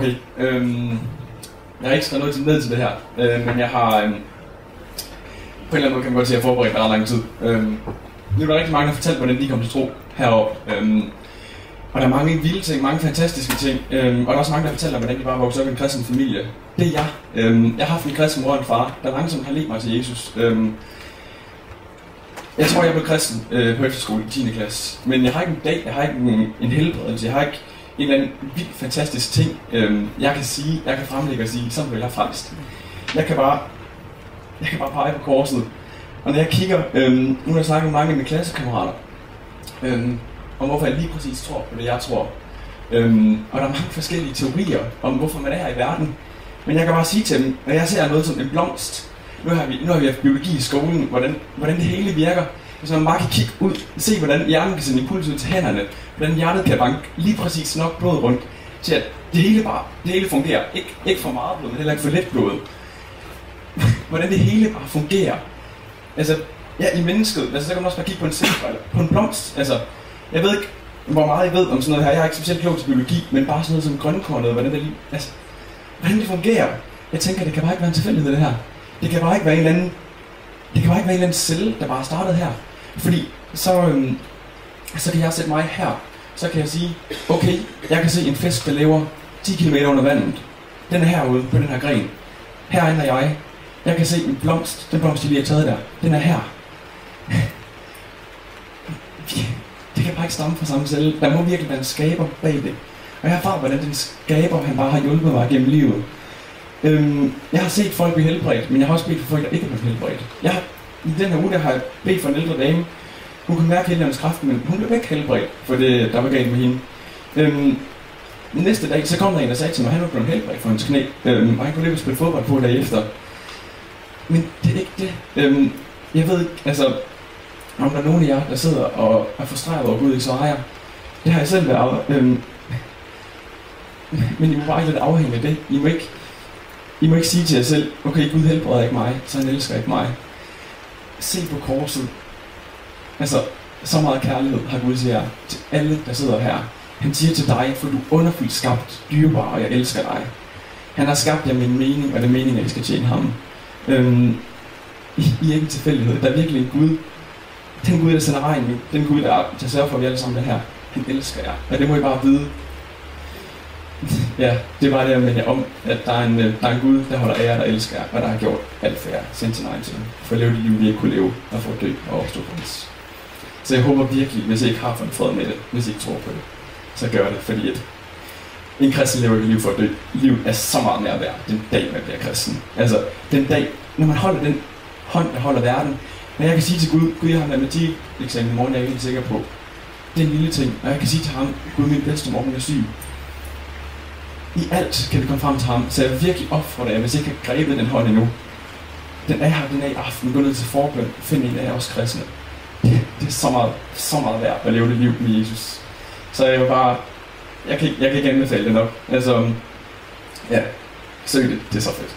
Okay. Øhm, jeg har ikke skrevet noget til ned til det her, øh, men jeg har... Øhm, på en eller anden måde kan man godt se, at jeg har forberedt ret lang tid. Øhm, nu er der rigtig mange, der har fortalt, hvordan de kom til tro heroppe. Øhm, og der er mange vilde ting, mange fantastiske ting. Øhm, og der er også mange, der fortæller, hvordan de bare voksede op i en kristen familie. Det er jeg. Øhm, jeg har haft en kristen mor og en far, der langsomt har ledt mig til Jesus. Øhm, jeg tror, jeg blev kristen øh, på efterskole i 10. klasse. Men jeg har ikke en dag, jeg har ikke en, en helbredelse, jeg har ikke en eller anden vildt fantastisk ting, øh, jeg kan sige, jeg kan fremlægge og sige, sådan vil jeg frelst. Jeg kan bare, jeg kan bare pege på korset. Og når jeg kigger, øh, nu har jeg snakket med mange af mine klassekammerater, øh, om hvorfor jeg lige præcis tror på det, jeg tror. Øhm, og der er mange forskellige teorier om, hvorfor man er her i verden. Men jeg kan bare sige til dem, når jeg ser noget som en blomst, nu har vi, nu har vi haft biologi i skolen, hvordan, hvordan det hele virker. Hvis man bare kan kigge ud, se hvordan hjernen kan sende impuls ud til hænderne, hvordan hjertet kan banke lige præcis nok blod rundt, til at det hele bare, det hele fungerer. Ik, ikke for meget blod, men heller ikke for let blod. hvordan det hele bare fungerer. Altså, ja, i mennesket, altså, så kan man også bare kigge på en silkespejl, på en blomst. Altså, jeg ved ikke, hvor meget jeg ved om sådan noget her. Jeg er ikke specielt klog til biologi, men bare sådan noget som grønkornet, hvordan det, lige, altså, hvordan det fungerer. Jeg tænker, det kan bare ikke være en tilfældighed, det her. Det kan bare ikke være en eller anden, det kan bare ikke være en eller anden celle, der bare startede her. Fordi så, øhm, så kan jeg sætte mig her. Så kan jeg sige, okay, jeg kan se en fisk, der lever 10 km under vandet. Den er herude på den her gren. Herinde er jeg. Jeg kan se en blomst, den blomst, de lige har taget der. Den er her. Det kan bare ikke stamme fra samme celle. Der må virkelig være en skaber bag det. Og jeg har erfaret, hvordan den skaber, han bare har hjulpet mig gennem livet. Øhm, jeg har set folk blive helbredt, men jeg har også bedt for folk, der ikke er blevet helbredt. Jeg har, i den her uge, der har jeg bedt for en ældre dame. Hun kunne mærke hele kraft, men hun blev ikke helbredt, for det, der var galt med hende. Øhm, næste dag, så kom der en, der sagde til mig, at han var blevet helbredt for hans knæ, øhm, og han kunne lige spille fodbold på efter. Men det er ikke det. Øhm, jeg ved ikke, altså, om der er nogen af jer, der sidder og er frustreret over Gud ikke svarer. Det har jeg selv været. Øhm, men I må bare ikke lade det afhænge af det. I må ikke, I må ikke sige til jer selv, okay, Gud helbreder ikke mig, så han elsker ikke mig. Se på korset. Altså, så meget kærlighed har Gud til jer, til alle, der sidder her. Han siger til dig, for du er underfyldt skabt, dyrebar, og jeg elsker dig. Han har skabt jer med en mening, og det er meningen, at I skal tjene ham. Øhm, I, I er ikke tilfældighed. Der er virkelig en Gud. Den Gud, der sender regn. Den Gud, der, der sørger for, at vi alle sammen er her. Han elsker jer. Og det må I bare vide. Ja, det var det med om, at der er, en, øh, der er en Gud, der holder af jer, der elsker jer, og der har gjort alt for jer, sendt sin egen søn, for at leve det liv, vi ikke kunne leve, og for at dø og opstå på os. Så jeg håber virkelig, hvis I ikke har fundet fred med det, hvis I ikke tror på det, så gør det, fordi at en kristen lever ikke liv for at dø. Livet er så meget mere værd, den dag man bliver kristen. Altså, den dag, når man holder den hånd, der holder verden, men jeg kan sige til Gud, Gud, jeg har matematik eksamen i morgen, jeg er ikke sikker på. Den lille ting, og jeg kan sige til ham, Gud, min bedste morgen er syg. I alt kan vi komme frem til ham, så jeg virkelig opfordrer jer, hvis I ikke har grebet den hånd endnu. Den er her, den er i aften. Gå ned til forbøn. Find en af os kristne. Det, det er så meget, så meget værd at leve det liv med Jesus. Så jeg vil bare, jeg kan, jeg kan ikke anbefale det nok. Altså, ja, søg det. Det er så fedt.